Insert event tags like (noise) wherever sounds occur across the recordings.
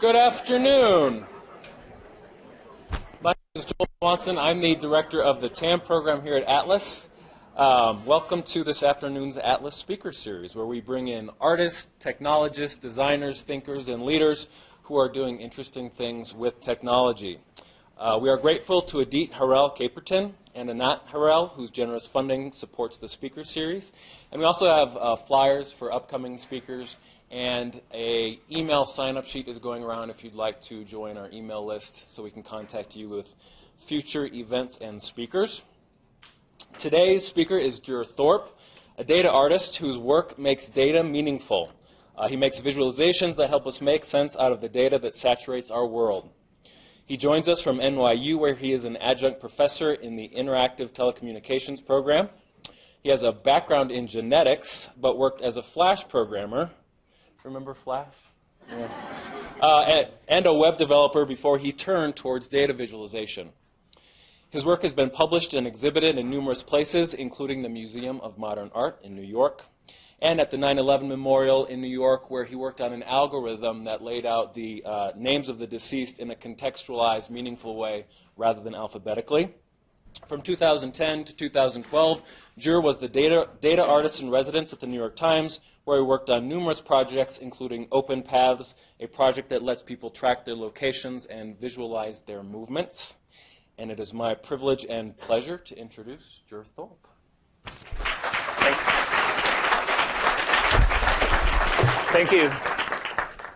Good afternoon. My name is Joel Swanson. I'm the director of the TAM program here at Atlas. Um, welcome to this afternoon's Atlas Speaker Series, where we bring in artists, technologists, designers, thinkers, and leaders who are doing interesting things with technology. Uh, we are grateful to Idit Harel Caperton and Anat Harel, whose generous funding supports the speaker series. And we also have uh, flyers for upcoming speakers and a email sign-up sheet is going around if you'd like to join our email list so we can contact you with future events and speakers. Today's speaker is Jer Thorp, a data artist whose work makes data meaningful. Uh, he makes visualizations that help us make sense out of the data that saturates our world. He joins us from NYU, where he is an adjunct professor in the Interactive Telecommunications program. He has a background in genetics, but worked as a Flash programmer Remember Flash? Yeah. Uh, and, and a web developer before he turned towards data visualization. His work has been published and exhibited in numerous places, including the Museum of Modern Art in New York and at the 9 11 Memorial in New York, where he worked on an algorithm that laid out the uh, names of the deceased in a contextualized, meaningful way rather than alphabetically. From 2010 to 2012, Jer was the data, data artist in residence at the New York Times, where he worked on numerous projects, including Open Paths, a project that lets people track their locations and visualize their movements. And it is my privilege and pleasure to introduce Jer Thorp. Thank you.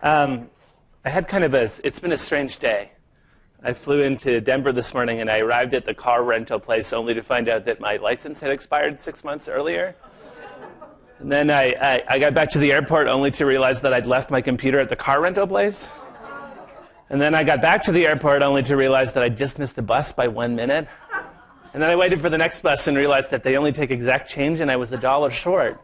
Um, I had kind of a, it's been a strange day. I flew into Denver this morning and I arrived at the car rental place only to find out that my license had expired six months earlier. And then I, I, I, got back to the airport only to realize that I'd left my computer at the car rental place. And then I got back to the airport only to realize that I just missed the bus by one minute. And then I waited for the next bus and realized that they only take exact change and I was a dollar short.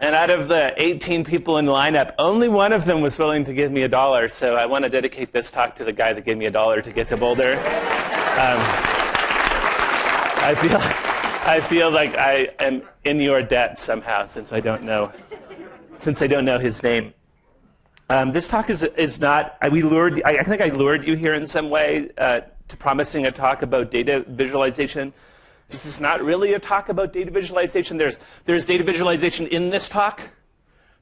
And out of the 18 people in the lineup, only one of them was willing to give me a dollar. So I want to dedicate this talk to the guy that gave me a dollar to get to Boulder. Um, I feel, I feel like I am in your debt somehow since I don't know, since I don't know his name. Um, this talk is, is not, we lured, I, think I lured you here in some way uh, to promising a talk about data visualization. This is not really a talk about data visualization. There's, there's data visualization in this talk.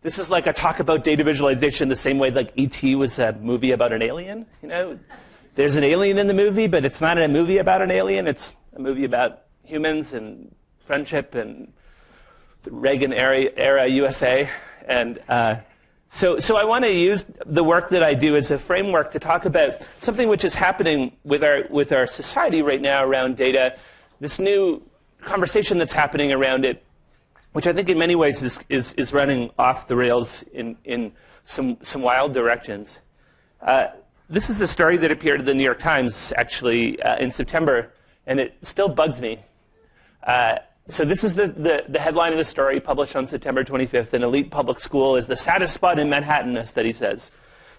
This is like a talk about data visualization the same way like E.T. was a movie about an alien. You know, there's an alien in the movie, but it's not a movie about an alien. It's a movie about humans and friendship and the Reagan era, era USA. And uh, so, so I want to use the work that I do as a framework to talk about something which is happening with our, with our society right now around data this new conversation that's happening around it, which I think in many ways is, is, is running off the rails in, in some, some wild directions. Uh, this is a story that appeared in the New York Times actually uh, in September, and it still bugs me. Uh, so this is the, the, the, headline of the story published on September 25th. An elite public school is the saddest spot in Manhattan, a study says.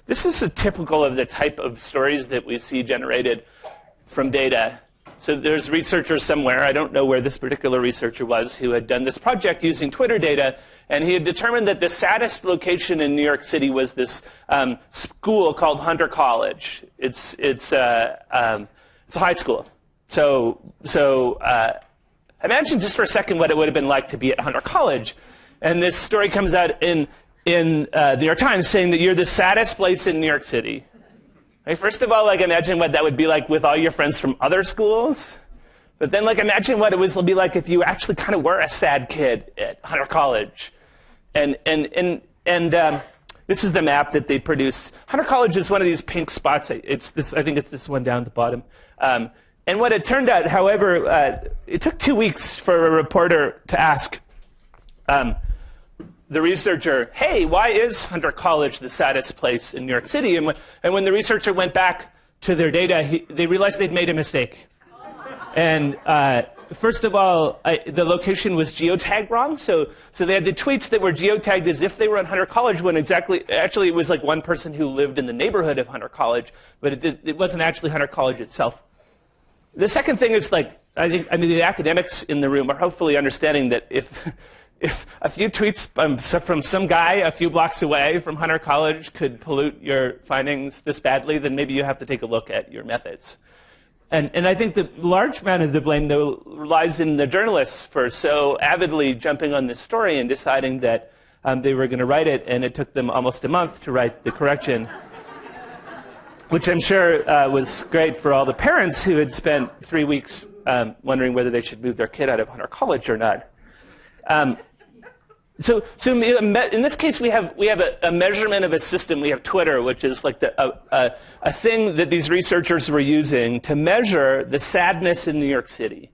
This is typical of the type of stories that we see generated from data so there's researchers somewhere, I don't know where this particular researcher was, who had done this project using Twitter data, and he had determined that the saddest location in New York City was this um, school called Hunter College. It's, it's, uh, um, it's a high school. So, so uh, imagine just for a second what it would have been like to be at Hunter College. And this story comes out in, in uh, the New York Times saying that you're the saddest place in New York City. Right? First of all, like imagine what that would be like with all your friends from other schools. But then, like, imagine what it would be like if you actually kind of were a sad kid at Hunter College. And, and, and, and um, this is the map that they produced. Hunter College is one of these pink spots. It's this, I think it's this one down at the bottom. Um, and what it turned out, however, uh, it took two weeks for a reporter to ask um, the researcher, hey, why is Hunter College the saddest place in New York City? And and when the researcher went back to their data, he, they realized they'd made a mistake. And uh, first of all, I, the location was geotagged wrong. So, so they had the tweets that were geotagged as if they were on Hunter College when exactly, actually it was like one person who lived in the neighborhood of Hunter College, but it, it wasn't actually Hunter College itself. The second thing is like, I think, I mean, the academics in the room are hopefully understanding that if, (laughs) if a few tweets from some guy a few blocks away from Hunter College could pollute your findings this badly, then maybe you have to take a look at your methods. And, and I think the large amount of the blame, though, lies in the journalists for so avidly jumping on this story and deciding that um, they were going to write it, and it took them almost a month to write the correction, which I'm sure uh, was great for all the parents who had spent three weeks um, wondering whether they should move their kid out of Hunter College or not. Um, so, so in this case, we have, we have a, a, measurement of a system. We have Twitter, which is like the, a, a, a thing that these researchers were using to measure the sadness in New York City.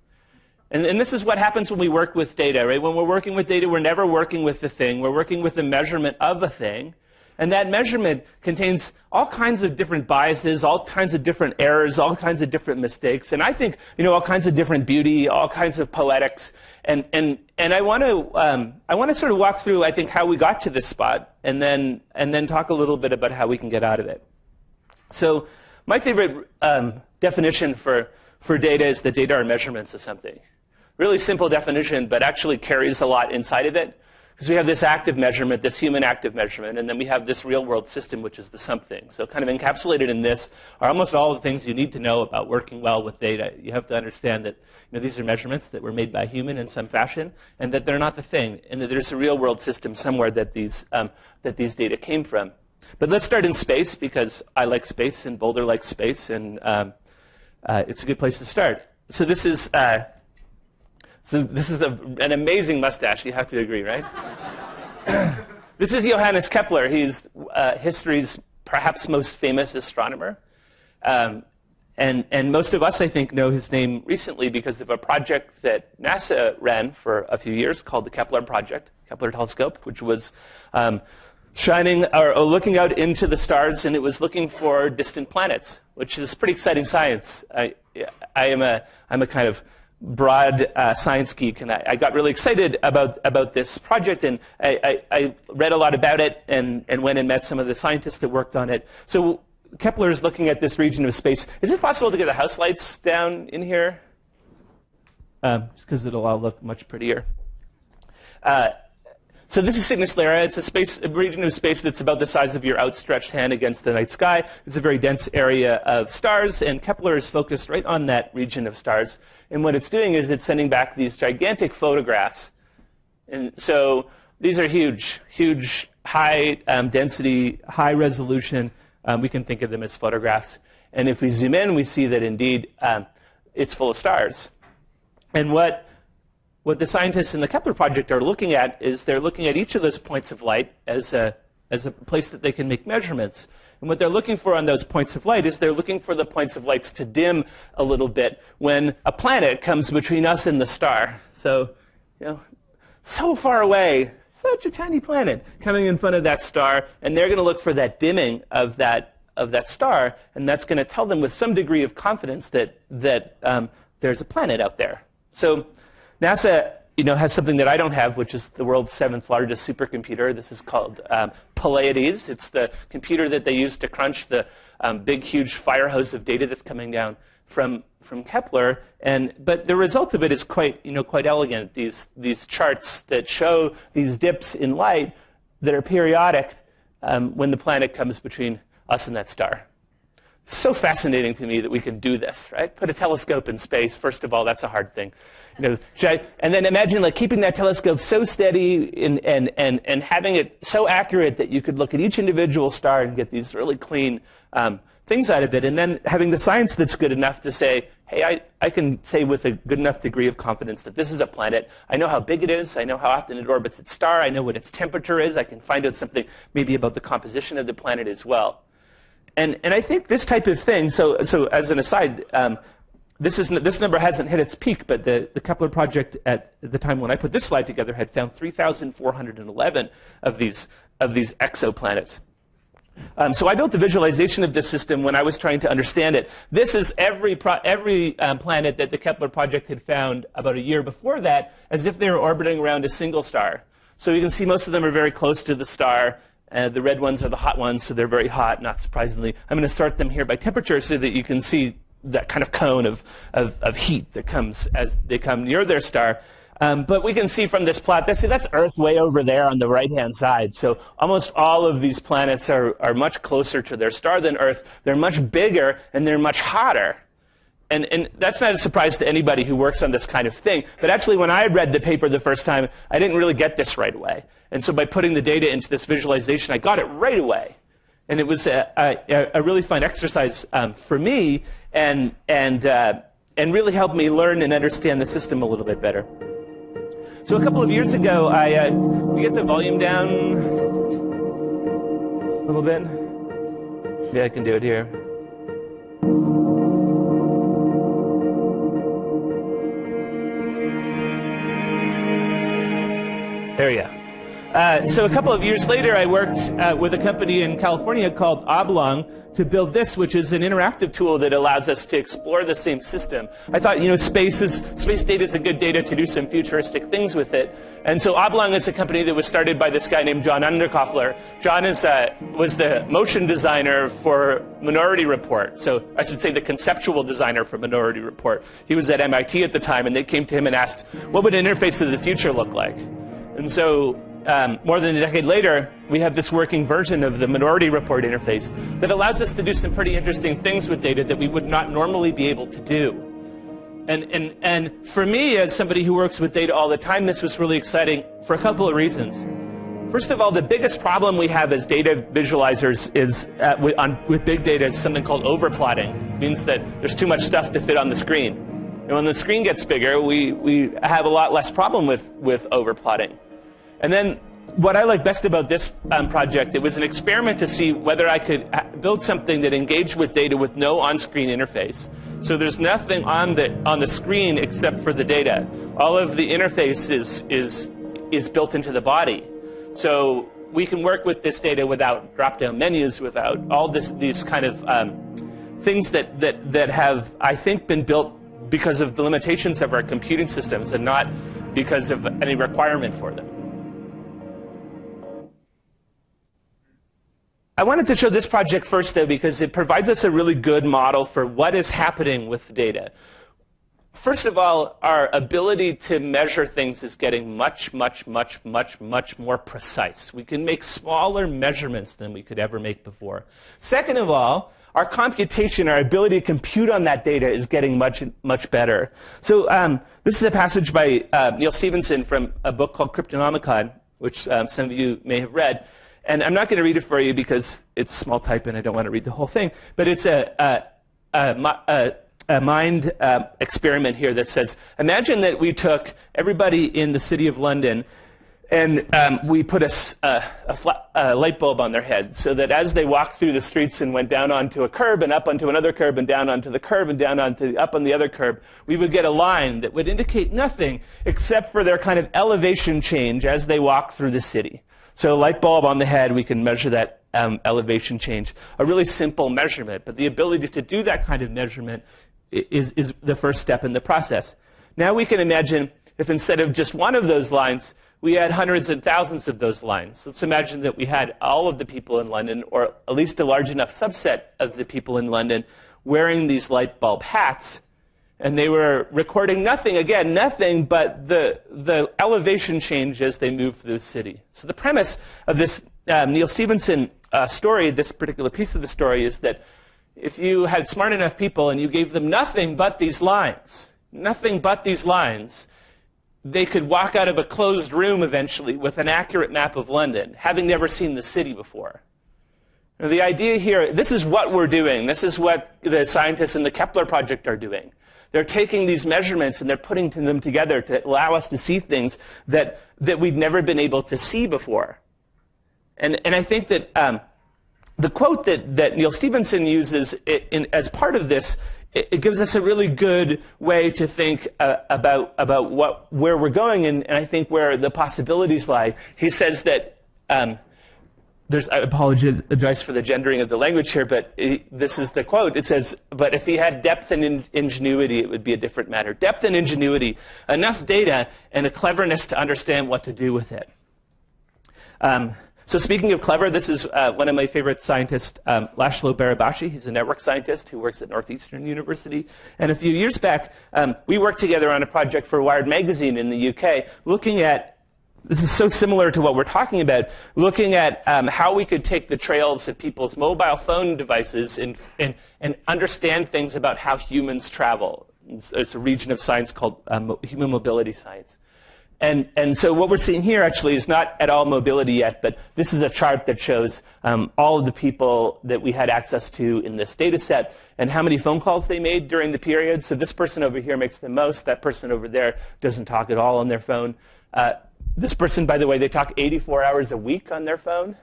And, and, this is what happens when we work with data, right? When we're working with data, we're never working with the thing. We're working with the measurement of a thing. And that measurement contains all kinds of different biases, all kinds of different errors, all kinds of different mistakes. And I think, you know, all kinds of different beauty, all kinds of poetics. And, and, and I want to um, I want to sort of walk through I think how we got to this spot and then and then talk a little bit about how we can get out of it. So my favorite um, definition for for data is that data are measurements of something. Really simple definition, but actually carries a lot inside of it. Because we have this active measurement, this human active measurement, and then we have this real world system, which is the something. So, kind of encapsulated in this are almost all the things you need to know about working well with data. You have to understand that you know, these are measurements that were made by human in some fashion, and that they're not the thing, and that there's a real world system somewhere that these, um, that these data came from. But let's start in space, because I like space, and Boulder likes space, and um, uh, it's a good place to start. So, this is. Uh, so this is a, an amazing mustache, you have to agree, right? (clears throat) this is Johannes Kepler. He's uh, history's perhaps most famous astronomer. Um, and, and most of us, I think, know his name recently because of a project that NASA ran for a few years called the Kepler Project, Kepler Telescope, which was um, shining or, or, looking out into the stars, and it was looking for distant planets, which is pretty exciting science. I, I am a, I'm a kind of broad uh, science geek, and I, I, got really excited about, about this project, and I, I, I, read a lot about it and, and went and met some of the scientists that worked on it. So Kepler is looking at this region of space. Is it possible to get the house lights down in here? Um, just because it'll all look much prettier. Uh, so this is Cygnus Lyra. It's a, space, a region of space that's about the size of your outstretched hand against the night sky. It's a very dense area of stars, and Kepler is focused right on that region of stars. And what it's doing is it's sending back these gigantic photographs. And so these are huge, huge, high um, density, high resolution. Um, we can think of them as photographs. And if we zoom in, we see that indeed um, it's full of stars. And what what the scientists in the Kepler project are looking at is they're looking at each of those points of light as a, as a place that they can make measurements. And what they're looking for on those points of light is they're looking for the points of lights to dim a little bit when a planet comes between us and the star. So, you know, so far away, such a tiny planet coming in front of that star, and they're going to look for that dimming of that of that star, and that's going to tell them with some degree of confidence that that um, there's a planet out there. So NASA you know, has something that I don't have, which is the world's seventh largest supercomputer. This is called um, Pleiades. It's the computer that they use to crunch the um, big, huge fire hose of data that's coming down from from Kepler. And but the result of it is quite, you know, quite elegant. These these charts that show these dips in light that are periodic um, when the planet comes between us and that star so fascinating to me that we can do this, right? Put a telescope in space. First of all, that's a hard thing. You know, I, and then imagine like keeping that telescope so steady and, and, and, and having it so accurate that you could look at each individual star and get these really clean um, things out of it. And then having the science that's good enough to say, hey, I, I can say with a good enough degree of confidence that this is a planet. I know how big it is. I know how often it orbits its star. I know what its temperature is. I can find out something maybe about the composition of the planet as well. And, and I think this type of thing, so, so as an aside, um, this, is, this number hasn't hit its peak, but the, the Kepler project at the time when I put this slide together had found 3,411 of these, of these exoplanets. Um, so I built the visualization of this system when I was trying to understand it. This is every, pro- every um, planet that the Kepler project had found about a year before that, as if they were orbiting around a single star. So you can see most of them are very close to the star. Uh, the red ones are the hot ones, so they're very hot, not surprisingly. I'm going to sort them here by temperature so that you can see that kind of cone of, of, of heat that comes as they come near their star. Um, but we can see from this plot, that's, that's Earth way over there on the right-hand side. So almost all of these planets are, are much closer to their star than Earth. They're much bigger, and they're much hotter. And, and that's not a surprise to anybody who works on this kind of thing. But actually, when I read the paper the first time, I didn't really get this right away. And so by putting the data into this visualization, I got it right away. And it was a, a, a really fun exercise um, for me and, and, uh, and really helped me learn and understand the system a little bit better. So a couple of years ago, I uh, we get the volume down a little bit. Yeah, I can do it here. There you go. Uh, so a couple of years later, I worked uh, with a company in California called Oblong to build this, which is an interactive tool that allows us to explore the same system. I thought, you know, space is space data is a good data to do some futuristic things with it. And so Oblong is a company that was started by this guy named John Underkoffler. John is uh, was the motion designer for Minority Report. So I should say the conceptual designer for Minority Report. He was at MIT at the time, and they came to him and asked, "What would an interface of the future look like?" And so um, more than a decade later, we have this working version of the Minority Report interface that allows us to do some pretty interesting things with data that we would not normally be able to do. And, and, and for me, as somebody who works with data all the time, this was really exciting for a couple of reasons. First of all, the biggest problem we have as data visualizers is uh, with, on, with big data is something called overplotting. It means that there's too much stuff to fit on the screen. And when the screen gets bigger, we, we have a lot less problem with, with overplotting. And then what I like best about this um, project, it was an experiment to see whether I could uh, build something that engaged with data with no on-screen interface. So there's nothing on the on the screen except for the data. All of the interface is is is built into the body. So we can work with this data without drop-down menus, without all this these kind of um, things that that that have I think been built because of the limitations of our computing systems and not because of any requirement for them. I wanted to show this project first, though, because it provides us a really good model for what is happening with data. First of all, our ability to measure things is getting much, much, much, much, much more precise. We can make smaller measurements than we could ever make before. Second of all, our computation, our ability to compute on that data is getting much, much better. So um, this is a passage by uh, Neal Stephenson from a book called Cryptonomicon, which um, some of you may have read. And I'm not going to read it for you because it's small type and I don't want to read the whole thing. But it's a, a, a, a mind uh, experiment here that says imagine that we took everybody in the city of London and um, we put a, flat, light bulb on their head so that as they walked through the streets and went down onto a curb and up onto another curb and down onto the curb and down onto up on the other curb, we would get a line that would indicate nothing except for their kind of elevation change as they walk through the city. So a light bulb on the head, we can measure that um, elevation change. A really simple measurement, but the ability to do that kind of measurement is, is the first step in the process. Now we can imagine if instead of just one of those lines, we had hundreds and thousands of those lines. Let's imagine that we had all of the people in London, or at least a large enough subset of the people in London, wearing these light bulb hats and they were recording nothing, again, nothing but the, the elevation change as they moved through the city. So the premise of this um, Neal Stephenson uh, story, this particular piece of the story, is that if you had smart enough people and you gave them nothing but these lines, nothing but these lines, they could walk out of a closed room eventually with an accurate map of London, having never seen the city before. Now, the idea here, this is what we're doing. This is what the scientists in the Kepler project are doing. They're taking these measurements and they're putting them together to allow us to see things that, that we've never been able to see before. And, and I think that um, the quote that, that Neal Stephenson uses in, in, as part of this, it, it, gives us a really good way to think uh, about, about what, where we're going and, and, I think where the possibilities lie. He says that um, there's, I apologize for the gendering of the language here, but it, this is the quote. It says, But if he had depth and in, ingenuity, it would be a different matter. Depth and ingenuity, enough data and a cleverness to understand what to do with it. Um, So speaking of clever, this is uh, one of my favorite scientists, um, Laszlo Barabási. He's a network scientist who works at Northeastern University. And a few years back, um, we worked together on a project for Wired Magazine in the UK, looking at this is so similar to what we're talking about, looking at um, how we could take the trails of people's mobile phone devices and, and, and understand things about how humans travel. It's, it's a region of science called um, human mobility science. And, and so what we're seeing here actually is not at all mobility yet, but this is a chart that shows um, all of the people that we had access to in this data set and how many phone calls they made during the period. So this person over here makes the most. That person over there doesn't talk at all on their phone. Uh, this person, by the way, they talk 84 hours a week on their phone.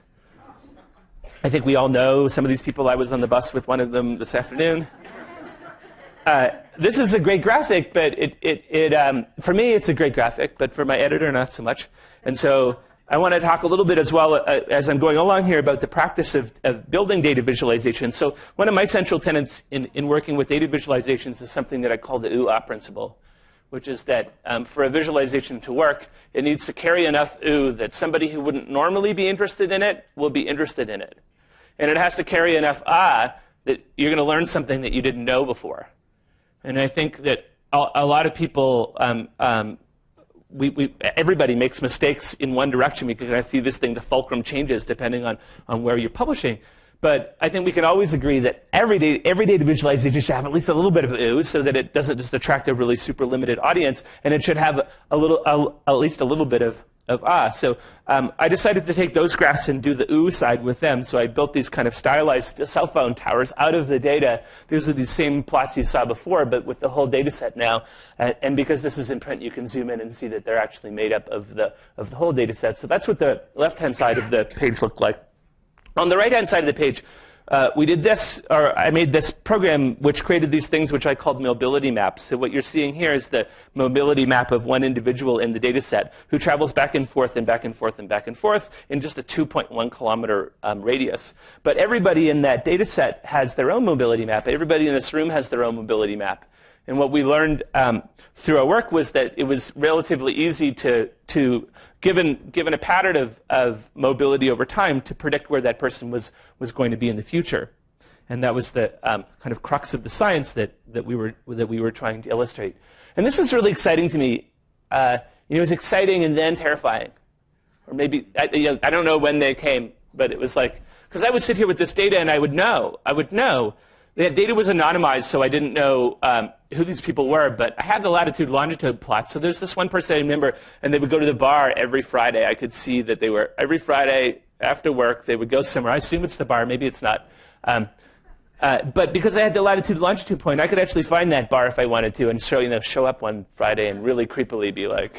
I think we all know some of these people. I was on the bus with one of them this afternoon. Uh, this is a great graphic, but it, it, it um, for me, it's a great graphic, but for my editor, not so much. And so I want to talk a little bit as well uh, as I'm going along here about the practice of, of, building data visualization. So one of my central tenets in, in working with data visualizations is something that I call the OOH principle, which is that um, for a visualization to work, it needs to carry enough OOH that somebody who wouldn't normally be interested in it will be interested in it. And it has to carry enough ah that you're going to learn something that you didn't know before. And I think that a, lot of people, um, um, we, we, everybody makes mistakes in one direction because I see this thing, the fulcrum changes depending on, on where you're publishing. But I think we can always agree that every day, every data visualization should have at least a little bit of ooh, so that it doesn't just attract a really super limited audience, and it should have a little, a, at least a little bit of of ah. So um, I decided to take those graphs and do the ooh side with them. So I built these kind of stylized cell phone towers out of the data. These are the same plots you saw before, but with the whole data set now. And because this is in print, you can zoom in and see that they're actually made up of the, of the whole data set. So that's what the left-hand side of the page looked like. On the right-hand side of the page, uh, we did this, or I made this program which created these things which I called mobility maps. So what you're seeing here is the mobility map of one individual in the data set who travels back and forth and back and forth and back and forth in just a 2.1 kilometer um, radius. But everybody in that data set has their own mobility map. Everybody in this room has their own mobility map. And what we learned um, through our work was that it was relatively easy to, to given, given a pattern of, of mobility over time, to predict where that person was, was going to be in the future. And that was the um, kind of crux of the science that, that, we were, that we were trying to illustrate. And this is really exciting to me. Uh, it was exciting and then terrifying. Or maybe, I, you know, I don't know when they came, but it was like, because I would sit here with this data and I would know, I would know the data was anonymized, so I didn't know um, who these people were, but I had the latitude longitude plot. So there's this one person I remember, and they would go to the bar every Friday. I could see that they were every Friday after work, they would go somewhere. I assume it's the bar, maybe it's not. Um, uh, but because I had the latitude longitude point, I could actually find that bar if I wanted to, and show you know show up one Friday and really creepily be like,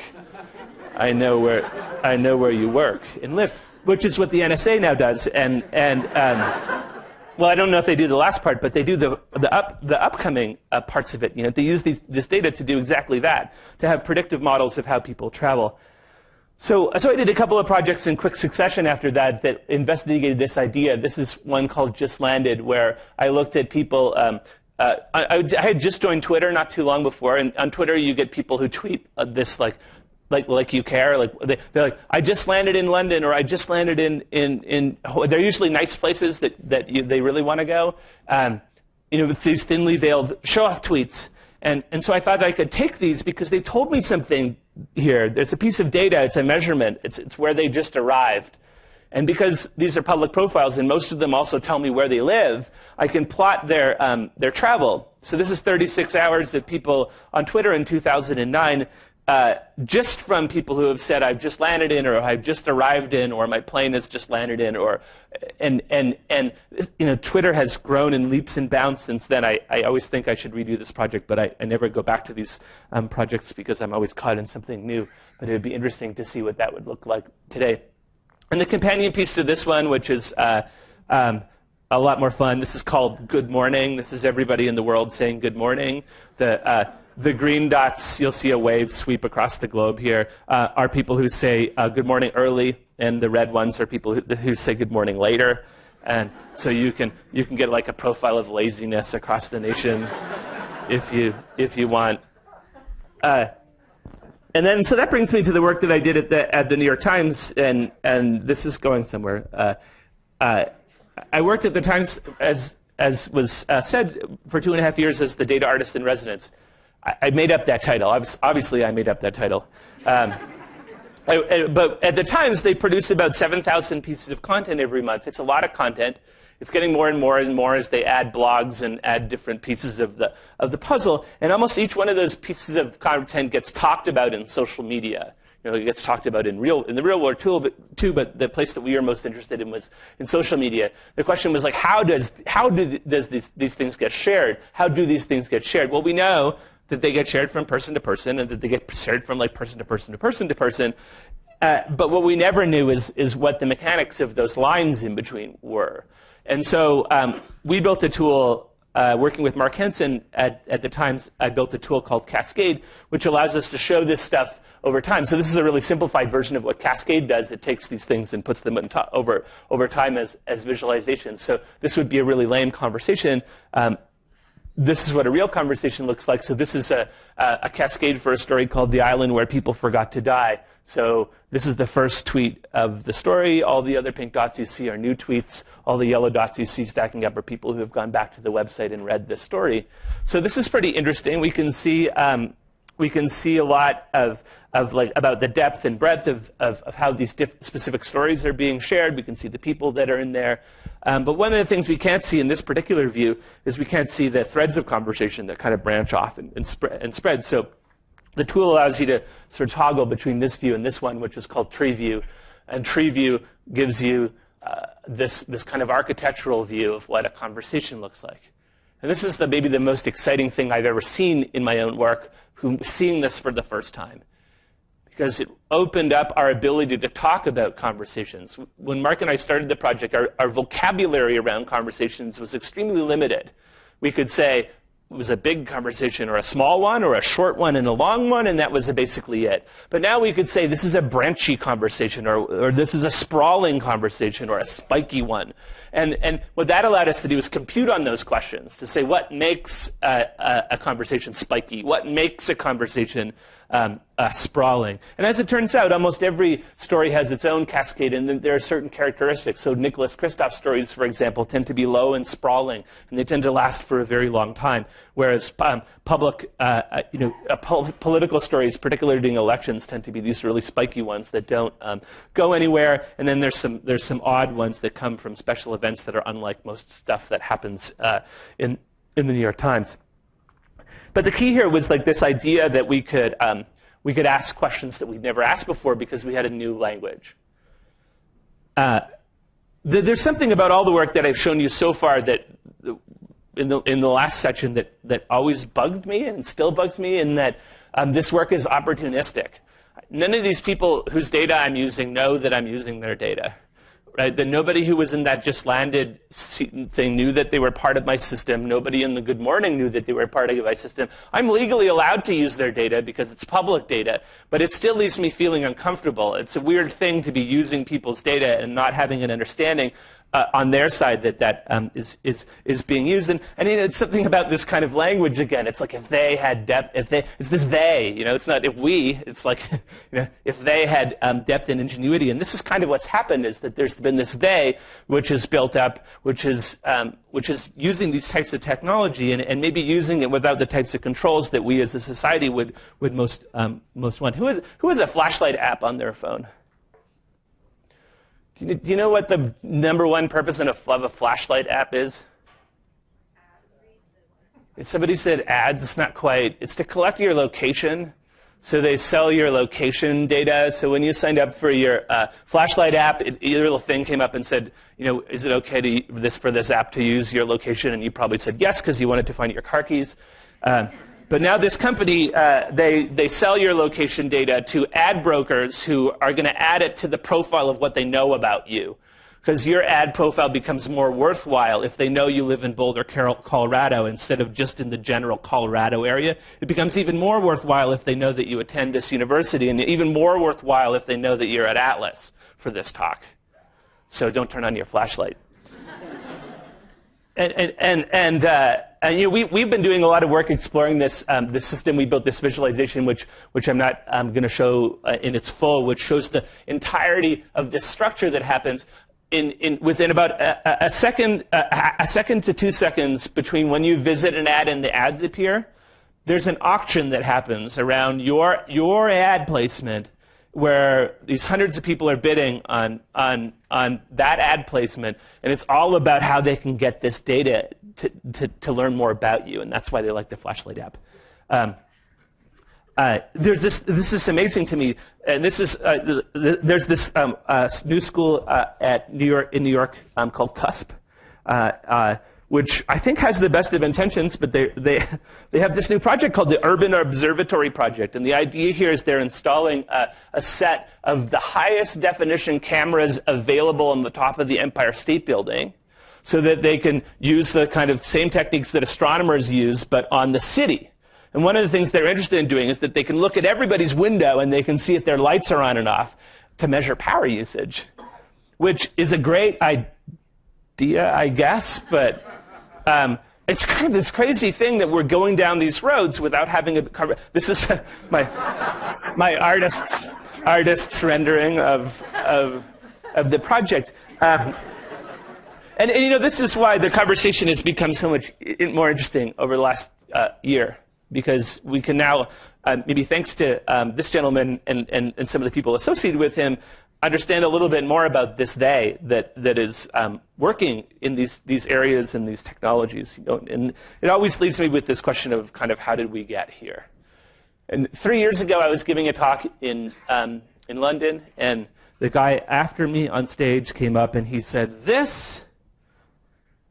I know where I know where you work and live, which is what the NSA now does, and and. Um, well, I don't know if they do the last part, but they do the, the, up, the upcoming uh, parts of it. You know, they use these, this data to do exactly that, to have predictive models of how people travel. So, so I did a couple of projects in quick succession after that that investigated this idea. This is one called Just Landed, where I looked at people. Um, uh, I, I, had just joined Twitter not too long before, and on Twitter you get people who tweet uh, this like like like you care. Like they, are like, I just landed in London, or I just landed in in in. They're usually nice places that that you, they really want to go. Um, you know, with these thinly veiled show-off tweets. And and so I thought I could take these because they told me something here. There's a piece of data. It's a measurement. It's it's where they just arrived. And because these are public profiles, and most of them also tell me where they live, I can plot their, um, their travel. So this is 36 hours of people on Twitter in 2009 uh, just from people who have said, I've just landed in, or I've just arrived in, or my plane has just landed in, or, and, and, and, you know, Twitter has grown in leaps and bounds since then. I, I always think I should redo this project, but I, I never go back to these um, projects because I'm always caught in something new. But it would be interesting to see what that would look like today. And the companion piece to this one, which is uh, um, a lot more fun, this is called Good Morning. This is everybody in the world saying good morning. The, uh, the green dots, you'll see a wave sweep across the globe here, uh, are people who say uh, good morning early, and the red ones are people who, who, say good morning later. And so you can, you can get like a profile of laziness across the nation (laughs) if you, if you want. Uh, and then, so that brings me to the work that I did at the, at the New York Times, and, and this is going somewhere. Uh, uh, I worked at the Times, as, as was uh, said, for two and a half years as the data artist in residence. I, I made up that title. Obviously, I made up that title. Um, I, but at the Times, they produce about 7,000 pieces of content every month. It's a lot of content. It's getting more and more and more as they add blogs and add different pieces of the, of the puzzle. And almost each one of those pieces of content gets talked about in social media. You know, it gets talked about in real in the real world too, but, too, but the place that we are most interested in was in social media. The question was like, how does how do does these these things get shared? How do these things get shared? Well, we know that they get shared from person to person, and that they get shared from like person to person to person to person. Uh, but what we never knew is is what the mechanics of those lines in between were. And so um, we built a tool uh, working with Mark Hansen at, at the Times. I built a tool called Cascade, which allows us to show this stuff over time. So this is a really simplified version of what Cascade does. It takes these things and puts them over, over time as, as visualization. So this would be a really lame conversation. Um, this is what a real conversation looks like. So this is a, a, cascade for a story called The Island Where People Forgot to Die. So this is the first tweet of the story. All the other pink dots you see are new tweets. All the yellow dots you see stacking up are people who have gone back to the website and read this story. So this is pretty interesting. We can see um, we can see a lot of, of like about the depth and breadth of, of, of how these specific stories are being shared. We can see the people that are in there. Um, but one of the things we can't see in this particular view is we can't see the threads of conversation that kind of branch off and, and, spread, and spread. So the tool allows you to sort of toggle between this view and this one, which is called tree view. And tree view gives you uh, this, this kind of architectural view of what a conversation looks like. And this is the, maybe the most exciting thing I've ever seen in my own work, who, seeing this for the first time. Because it opened up our ability to talk about conversations. When Mark and I started the project, our, our vocabulary around conversations was extremely limited. We could say, it was a big conversation or a small one or a short one and a long one, and that was basically it. But now we could say this is a branchy conversation or, or this is a sprawling conversation or a spiky one. And, and what that allowed us to do is compute on those questions to say what makes a, a, a conversation spiky, what makes a conversation um, uh, sprawling. And as it turns out, almost every story has its own cascade, and there are certain characteristics. So Nicholas Kristof stories, for example, tend to be low and sprawling, and they tend to last for a very long time. Whereas um, public, uh, uh you know, uh, po- political stories, particularly during elections, tend to be these really spiky ones that don't um, go anywhere. And then there's some there's some odd ones that come from special events that are unlike most stuff that happens uh, in in the New York Times. But the key here was like this idea that we could, um, we could ask questions that we'd never asked before because we had a new language. Uh, th- there's something about all the work that I've shown you so far that in the, in the last section that, that always bugged me and still bugs me, in that um, this work is opportunistic. None of these people whose data I'm using know that I'm using their data right? That nobody who was in that just landed thing knew that they were part of my system. Nobody in the Good Morning knew that they were part of my system. I'm legally allowed to use their data because it's public data, but it still leaves me feeling uncomfortable. It's a weird thing to be using people's data and not having an understanding uh, on their side that that um, is is is being used. And mean, it's something about this kind of language again. It's like if they had depth, if they, it's this they, you know, it's not if we. It's like, (laughs) you know, if they had um, depth and ingenuity. And this is kind of what's happened is that there's been this they, which is built up, which is um, which is using these types of technology and, and maybe using it without the types of controls that we as a society would would most um, most want. Who is who has a flashlight app on their phone? Do you, know what the number one purpose of a, of a flashlight app is? Somebody said ads. It's not quite. It's to collect your location. So they sell your location data. So when you signed up for your uh, flashlight app, it, your little thing came up and said, you know, is it okay to this for this app to use your location? And you probably said yes because you wanted to find your car keys. Um, but now this company, uh, they, they sell your location data to ad brokers who are going to add it to the profile of what they know about you. Because your ad profile becomes more worthwhile if they know you live in Boulder, Colorado, instead of just in the general Colorado area. It becomes even more worthwhile if they know that you attend this university, and even more worthwhile if they know that you're at Atlas for this talk. So don't turn on your flashlight. And and and, and, uh, and you know, we we've been doing a lot of work exploring this um, this system. We built this visualization, which which I'm not um, going to show uh, in its full, which shows the entirety of this structure that happens in, in within about a, a second a, a second to two seconds between when you visit an ad and the ads appear. There's an auction that happens around your your ad placement where these hundreds of people are bidding on, on, on that ad placement, and it's all about how they can get this data to, to, to learn more about you, and that's why they like the Flashlight app. Um, uh, there's this, this is amazing to me, and this is, uh, there's this um, uh, new school uh, at New York, in New York um, called CUSP, uh, uh, which I think has the best of intentions, but they, they, (laughs) they have this new project called the Urban Observatory Project. And the idea here is they're installing a, a, set of the highest definition cameras available on the top of the Empire State Building so that they can use the kind of same techniques that astronomers use, but on the city. And one of the things they're interested in doing is that they can look at everybody's window and they can see if their lights are on and off to measure power usage, which is a great idea, I guess, but um, it's kind of this crazy thing that we're going down these roads without having a. This is (laughs) my my artist's artist's rendering of of of the project. Um, and, and, you know, this is why the conversation has become so much more interesting over the last uh, year, because we can now, uh, maybe thanks to um, this gentleman and, and, and some of the people associated with him, understand a little bit more about this they that, that is um, working in these, these areas and these technologies. You know, and it always leaves me with this question of kind of how did we get here? And three years ago, I was giving a talk in, um, in London, and the guy after me on stage came up and he said, This,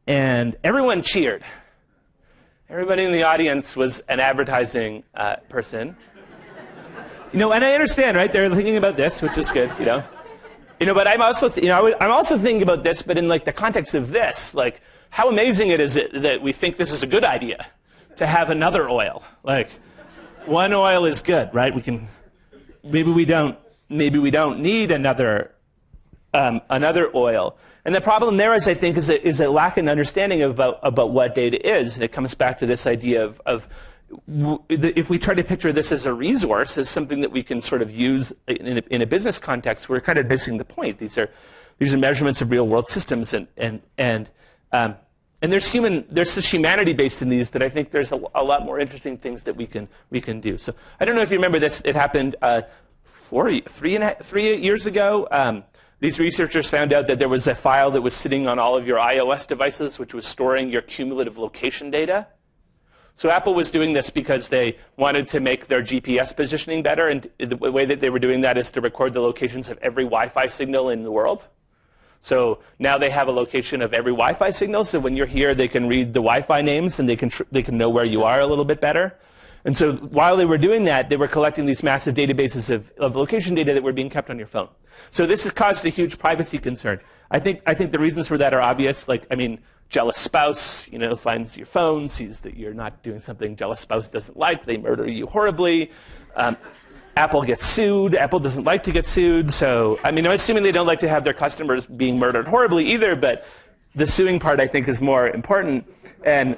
and everyone cheered. Everybody in the audience was an advertising uh, person. You know, and I understand, right? They're thinking about this, which is good, you know. You know, but I'm also, you know, I'm also thinking about this, but in like the context of this, like how amazing it is it that we think this is a good idea to have another oil. Like one oil is good, right? We can, maybe we don't, maybe we don't need another, um, another oil. And the problem there is, I think, is a, is a lack of understanding about, about what data is. And it comes back to this idea of, of if we try to picture this as a resource, as something that we can sort of use in a, in a, business context, we're kind of missing the point. These are these are measurements of real world systems, and and and um, and there's human there's such humanity based in these that I think there's a, a, lot more interesting things that we can we can do. So I don't know if you remember this. It happened uh, four, three and a, three years ago. Um, these researchers found out that there was a file that was sitting on all of your iOS devices, which was storing your cumulative location data. So Apple was doing this because they wanted to make their GPS positioning better, and the way that they were doing that is to record the locations of every Wi-Fi signal in the world. So now they have a location of every Wi-Fi signal, so when you're here, they can read the Wi-Fi names and they can, they can know where you are a little bit better. And so while they were doing that, they were collecting these massive databases of, of location data that were being kept on your phone. So this has caused a huge privacy concern. I think, I think the reasons for that are obvious. Like, I mean, jealous spouse, you know, finds your phone, sees that you're not doing something jealous spouse doesn't like, they murder you horribly. Um, Apple gets sued. Apple doesn't like to get sued. So, I mean, I'm assuming they don't like to have their customers being murdered horribly either, but the suing part, I think, is more important. And,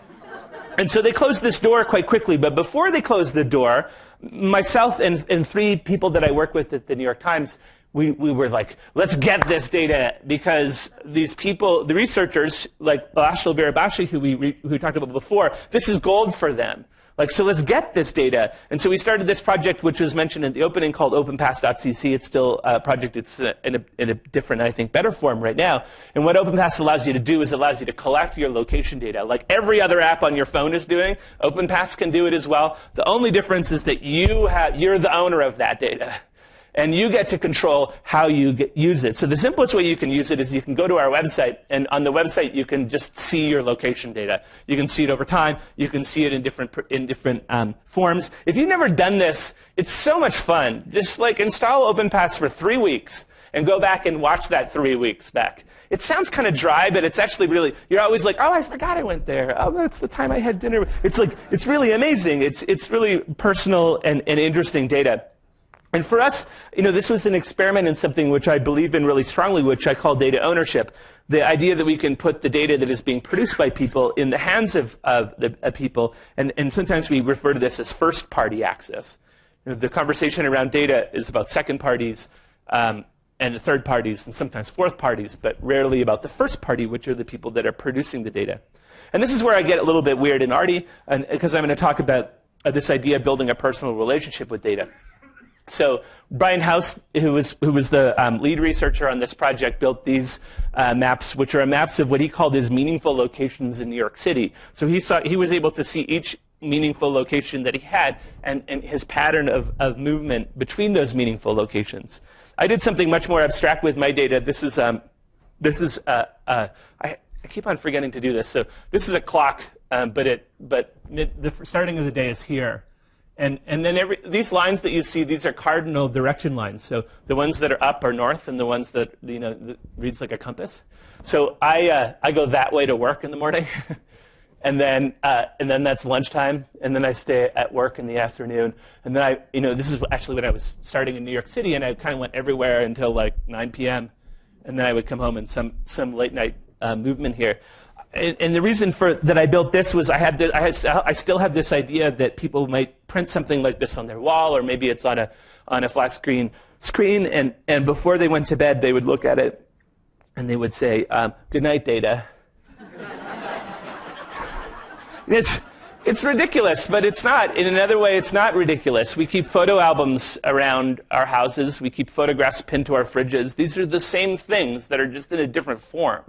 and so they closed this door quite quickly. But before they closed the door, myself and, and three people that I work with at the New York Times we, we were like, let's get this data because these people, the researchers, like Laszlo Barabási, who we, who talked about before, this is gold for them. Like, so let's get this data. And so we started this project, which was mentioned in the opening, called OpenPaths.cc. It's still a project. It's in a, in a different, I think, better form right now. And what OpenPaths allows you to do is it allows you to collect your location data. Like every other app on your phone is doing, OpenPaths can do it as well. The only difference is that you have, you're the owner of that data and you get to control how you get, use it. So the simplest way you can use it is you can go to our website, and on the website you can just see your location data. You can see it over time. You can see it in different in different um, forms. If you've never done this, it's so much fun. Just like install OpenPaths for three weeks and go back and watch that three weeks back. It sounds kind of dry, but it's actually really, you're always like, oh, I forgot I went there. Oh, that's the time I had dinner. It's like, it's really amazing. It's, it's really personal and, and interesting data. And for us, you know, this was an experiment in something which I believe in really strongly, which I call data ownership. the idea that we can put the data that is being produced by people in the hands of, of the of people, and, and sometimes we refer to this as first party access. You know, the conversation around data is about second parties um, and third parties and sometimes fourth parties, but rarely about the first party, which are the people that are producing the data. And this is where I get a little bit weird and arty, because I'm going to talk about uh, this idea of building a personal relationship with data. So Brian House, who was, who was the um, lead researcher on this project, built these uh, maps, which are maps of what he called his meaningful locations in New York City. So he, saw, he was able to see each meaningful location that he had and, and his pattern of, of movement between those meaningful locations. I did something much more abstract with my data. This is, um, this is uh, uh, I, I keep on forgetting to do this. So this is a clock, um, but, it, but the starting of the day is here. And, and then every, these lines that you see, these are cardinal direction lines. So the ones that are up are north, and the ones that you know that reads like a compass. So I, uh, I go that way to work in the morning, (laughs) and then uh, and then that's lunchtime, and then I stay at work in the afternoon, and then I you know this is actually when I was starting in New York City, and I kind of went everywhere until like 9 p.m., and then I would come home and some some late night uh, movement here and, and, the reason for that I built this was I had, this, I, I still have this idea that people might print something like this on their wall, or maybe it's on a on a flat screen screen, and and before they went to bed, they would look at it, and they would say, um, "Good night, Data." (laughs) it's it's ridiculous, but it's not. In another way, it's not ridiculous. We keep photo albums around our houses. We keep photographs pinned to our fridges. These are the same things that are just in a different form.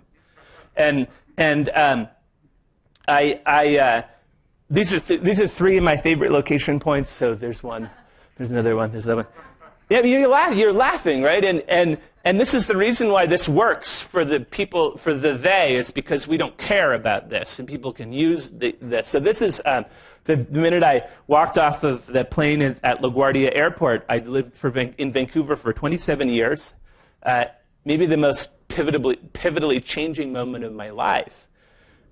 And and um, I, I uh, these are th- these are three of my favorite location points. So there's one, there's another one, there's another one. Yeah, you're, laugh- you're laughing, right? And and and this is the reason why this works for the people, for the they, is because we don't care about this, and people can use the, this. So this is um, the, the, minute I walked off of the plane at, at LaGuardia Airport. I lived for, in Vancouver for 27 years. Uh, maybe the most pivotally, pivotally changing moment of my life.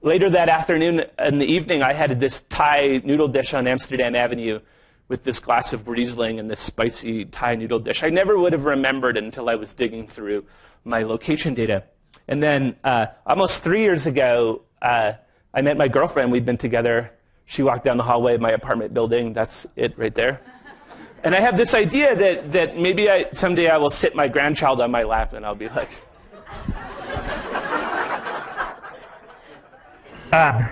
Later that afternoon, in the evening, I had this Thai noodle dish on Amsterdam Avenue with this glass of Riesling and this spicy Thai noodle dish. I never would have remembered until I was digging through my location data. And then uh, almost three years ago, uh, I met my girlfriend. We'd been together. She walked down the hallway of my apartment building. That's it right there. And I have this idea that, that maybe I, someday I will sit my grandchild on my lap and I'll be like, um,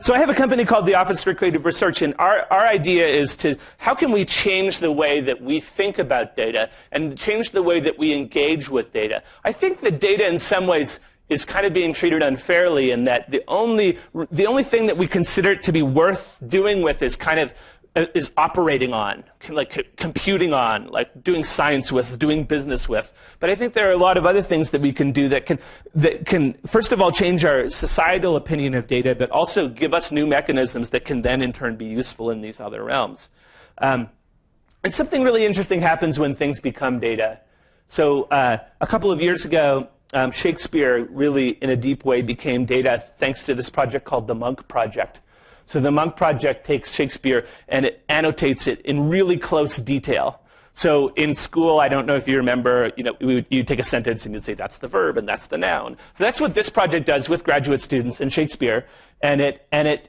so I have a company called the Office for Creative Research, and our, our idea is to how can we change the way that we think about data and change the way that we engage with data. I think the data in some ways is kind of being treated unfairly in that the only, the only thing that we consider it to be worth doing with is kind of uh, is operating on, like computing on, like doing science with, doing business with. But I think there are a lot of other things that we can do that can, that can first of all, change our societal opinion of data, but also give us new mechanisms that can then in turn be useful in these other realms. Um, and something really interesting happens when things become data. So uh, a couple of years ago, um, Shakespeare really, in a deep way, became data thanks to this project called the Monk Project. So the Monk Project takes Shakespeare and it annotates it in really close detail. So in school, I don't know if you remember, you know, you'd take a sentence and you'd say that's the verb and that's the noun. So that's what this project does with graduate students in Shakespeare, and it and it.